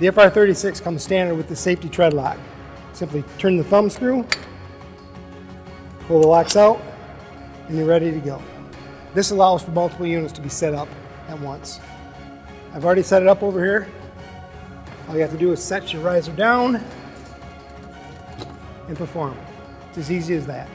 The FR36 comes standard with the safety tread lock. Simply turn the thumb screw, pull the locks out, and you're ready to go. This allows for multiple units to be set up at once. I've already set it up over here. All you have to do is set your riser down and perform. It's as easy as that.